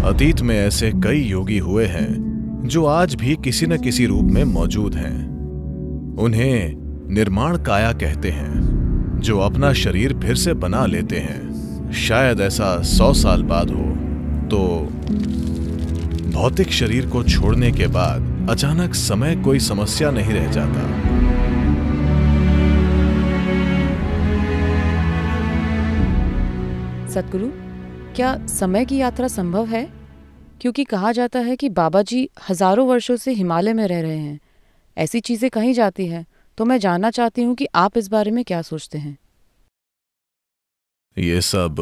अतीत में ऐसे कई योगी हुए हैं, जो आज भी किसी न किसी रूप में मौजूद हैं। उन्हें निर्माण काया कहते हैं, जो अपना शरीर फिर से बना लेते हैं। शायद ऐसा सौ साल बाद हो तो भौतिक शरीर को छोड़ने के बाद अचानक समय कोई समस्या नहीं रह जाता। सतगुरु क्या समय की यात्रा संभव है? क्योंकि कहा जाता है कि बाबा जी हज़ारों वर्षों से हिमालय में रह रहे हैं। ऐसी चीज़ें कही जाती हैं तो मैं जानना चाहती हूँ कि आप इस बारे में क्या सोचते हैं। ये सब,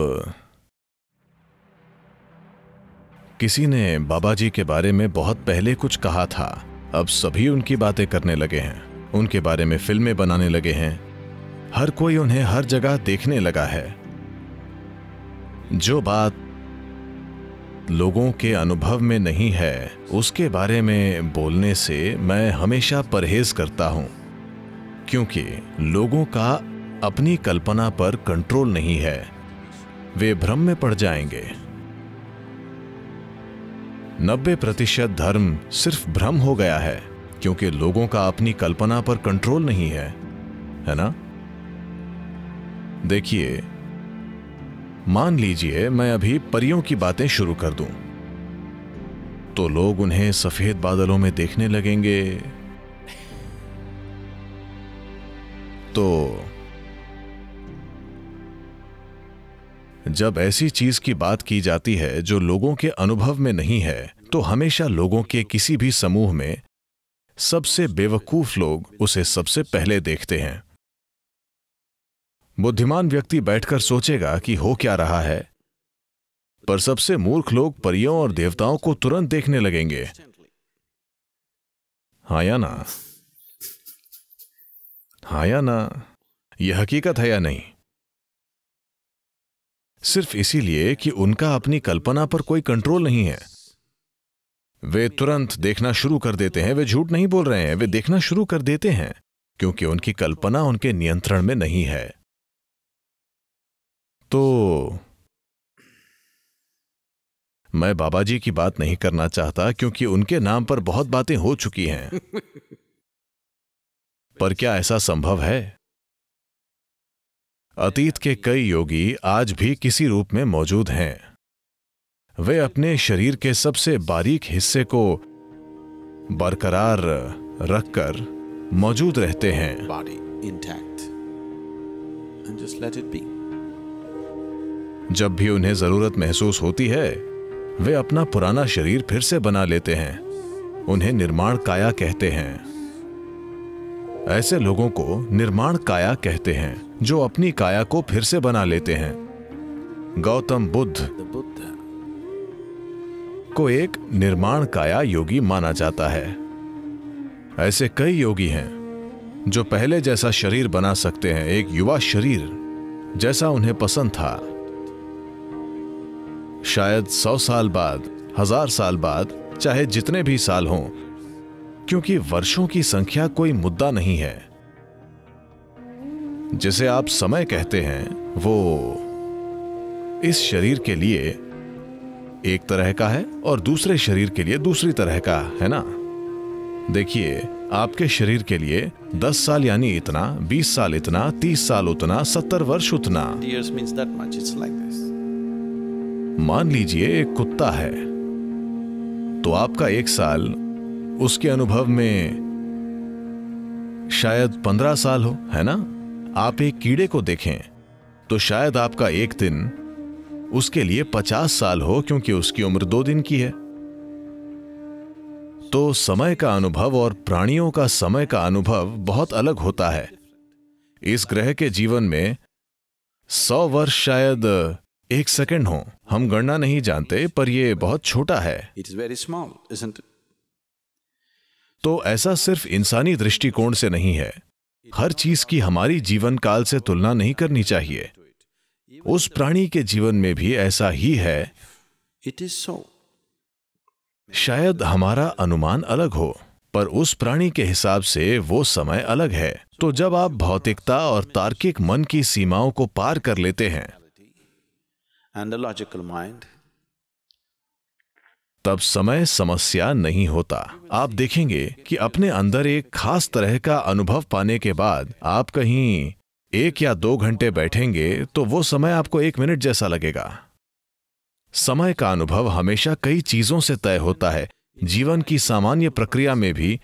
किसी ने बाबा जी के बारे में बहुत पहले कुछ कहा था। अब सभी उनकी बातें करने लगे हैं, उनके बारे में फ़िल्में बनाने लगे हैं। हर कोई उन्हें हर जगह देखने लगा है। जो बात लोगों के अनुभव में नहीं है, उसके बारे में बोलने से मैं हमेशा परहेज करता हूँ। क्योंकि लोगों का अपनी कल्पना पर कंट्रोल नहीं है। वे भ्रम में पड़ जाएँगे। नब्बे प्रतिशत धर्म सिर्फ़ भ्रम हो गया है, क्योंकि लोगों का अपनी कल्पना पर कंट्रोल नहीं है है ना? देखिए मान लीजिए मैं अभी परियों की बातें शुरू कर दूँ। तो लोग उन्हें सफ़ेद बादलों में देखने लगेंगे। तो जब ऐसी चीज़ की बात की जाती है जो लोगों के अनुभव में नहीं है तो हमेशा लोगों के किसी भी समूह में सबसे बेवकूफ़ लोग उसे सबसे पहले देखते हैं। बुद्धिमान व्यक्ति बैठकर सोचेगा कि हो क्या रहा है। पर सबसे मूर्ख लोग परियों और देवताओं को तुरंत देखने लगेंगे। हाँ या ना? हाँ या ना? यह हकीकत है या नहीं? सिर्फ़ इसीलिए कि उनका अपनी कल्पना पर कोई कंट्रोल नहीं है। वे तुरंत देखना शुरू कर देते हैं। वे झूठ नहीं बोल रहे हैं। वे देखना शुरू कर देते हैं, क्योंकि उनकी कल्पना उनके नियंत्रण में नहीं है। तो मैं बाबा जी की बात नहीं करना चाहता क्योंकि उनके नाम पर बहुत बातें हो चुकी हैं। पर क्या ऐसा संभव है? अतीत के कई योगी आज भी किसी रूप में मौजूद हैं। वे अपने शरीर के सबसे बारीक हिस्से को बरकरार रखकर मौजूद रहते हैं। जब भी उन्हें ज़रूरत महसूस होती है, वे अपना पुराना शरीर फिर से बना लेते हैं। उन्हें निर्माण काया कहते हैं। ऐसे लोगों को निर्माण काया कहते हैं, जो अपनी काया को फिर से बना लेते हैं। गौतम बुद्ध को एक निर्माण काया योगी माना जाता है। ऐसे कई योगी हैं, जो पहले जैसा शरीर बना सकते हैं, एक युवा शरीर जैसा उन्हें पसंद था। शायद सौ साल बाद, हज़ार साल बाद, चाहे जितने भी साल हों, क्योंकि वर्षों की संख्या कोई मुद्दा नहीं है। जिसे आप समय कहते हैं, वो इस शरीर के लिए एक तरह का है और दूसरे शरीर के लिए दूसरी तरह का, है ना? देखिए, आपके शरीर के लिए 10 साल यानी इतना 20 साल इतना 30 साल उतना 70 वर्ष उतना। Like. मान लीजिए एक कुत्ता है तो आपका एक साल उसके अनुभव में शायद पंद्रह साल हो, है ना? आप एक कीड़े को देखें तो शायद आपका एक दिन उसके लिए पचास साल हो क्योंकि उसकी उम्र दो दिन की है। तो समय का अनुभव और प्राणियों का समय का अनुभव बहुत अलग होता है। इस ग्रह के जीवन में सौ वर्ष शायद एक सेकंड हो हम गणना नहीं जानते पर यह बहुत छोटा है। Small, isn't it? तो ऐसा सिर्फ़ इंसानी दृष्टिकोण से नहीं है। हर चीज़ की हमारी जीवन काल से तुलना नहीं करनी चाहिए। उस प्राणी के जीवन में भी ऐसा ही है। इट इज़ सो शायद हमारा अनुमान अलग हो पर उस प्राणी के हिसाब से वो समय अलग है। तो जब आप भौतिकता और तार्किक मन की सीमाओं को पार कर लेते हैं And the logical mind, तब समय समस्या नहीं होता। आप देखेंगे कि अपने अंदर एक खास तरह का अनुभव पाने के बाद आप कहीं एक या दो घंटे बैठेंगे तो वो समय आपको एक मिनट जैसा लगेगा। समय का अनुभव हमेशा कई चीज़ों से तय होता है। जीवन की सामान्य प्रक्रिया में भी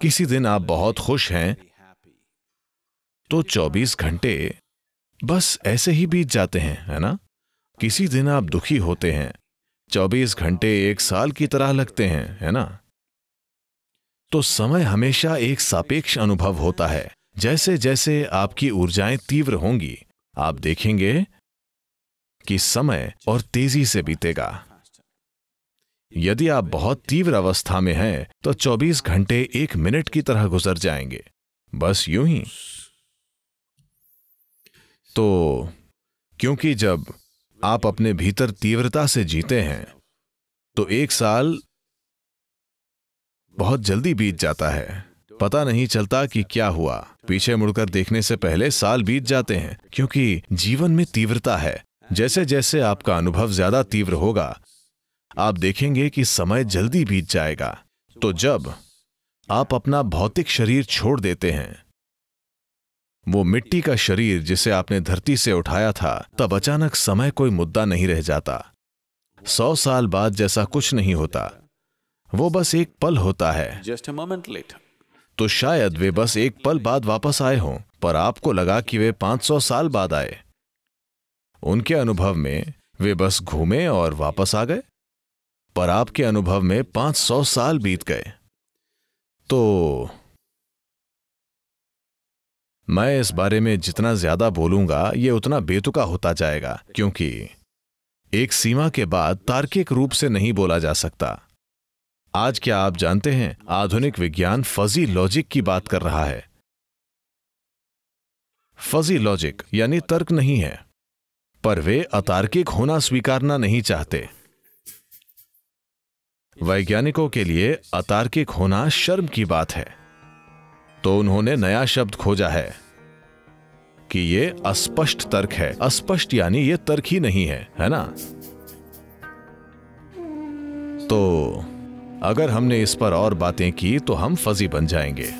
किसी दिन आप बहुत खुश हैं तो 24 घंटे बस ऐसे ही बीत जाते हैं है ना? किसी दिन आप दुखी होते हैं। 24 घंटे एक साल की तरह लगते हैं, है ना? तो समय हमेशा एक सापेक्ष अनुभव होता है। जैसे जैसे आपकी ऊर्जाएँ तीव्र होंगी, आप देखेंगे कि समय और तेज़ी से बीतेगा। यदि आप बहुत तीव्र अवस्था में हैं तो 24 घंटे एक मिनट की तरह गुजर जाएँगे। बस यूँ ही। तो क्योंकि जब आप अपने भीतर तीव्रता से जीते हैं तो एक साल बहुत जल्दी बीत जाता है। पता नहीं चलता कि क्या हुआ। पीछे मुड़कर देखने से पहले साल बीत जाते हैं, क्योंकि जीवन में तीव्रता है। जैसे जैसे आपका अनुभव ज़्यादा तीव्र होगा, आप देखेंगे कि समय जल्दी बीत जाएगा। तो जब आप अपना भौतिक शरीर छोड़ देते हैं वो मिट्टी का शरीर जिसे आपने धरती से उठाया था तब अचानक समय कोई मुद्दा नहीं रह जाता। सौ साल बाद जैसा कुछ नहीं होता। वो बस एक पल होता है। A moment later. तो शायद वे बस एक पल बाद वापस आए हों पर आपको लगा कि वे 500 साल बाद आए। उनके अनुभव में वे बस घूमे और वापस आ गए। पर आपके अनुभव में 500 साल बीत गए। तो मैं इस बारे में जितना ज़्यादा बोलूँगा, ये उतना बेतुका होता जाएगा, क्योंकि एक सीमा के बाद तार्किक रूप से नहीं बोला जा सकता। आज क्या आप जानते हैं, आधुनिक विज्ञान फजी लॉजिक की बात कर रहा है। फजी लॉजिक यानी तर्क नहीं है, पर वे अतार्किक होना स्वीकारना नहीं चाहते। वैज्ञानिकों के लिए अतार्किक होना शर्म की बात है। तो उन्होंने नया शब्द खोजा है कि ये अस्पष्ट तर्क है। अस्पष्ट यानी ये तर्क ही नहीं है है ना? तो अगर हमने इस पर और बातें की तो हम फजी बन जाएँगे।